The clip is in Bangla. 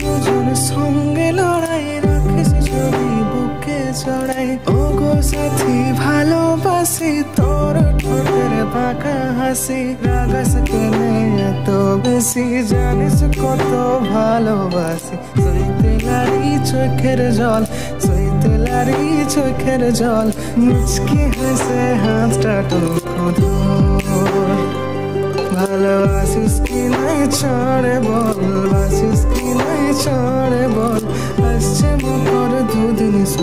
দুজন সঙ্গে লড়াই রাখিস যদি বুকে চড়াই। ও গো সাথী, ভালোবাসি তোর ঠোঁটের পাকা হাসি। রাগাস কেনে এত বেশি, জানিস কত ভালোবাসি। সইতে লারি চোখের জল, সইতে লারি চোখের জল। মুচকি হেসে হাতটা টুকু ভালোবাসিস কি নাই ছড়ে بار. از چه بخار دود نیست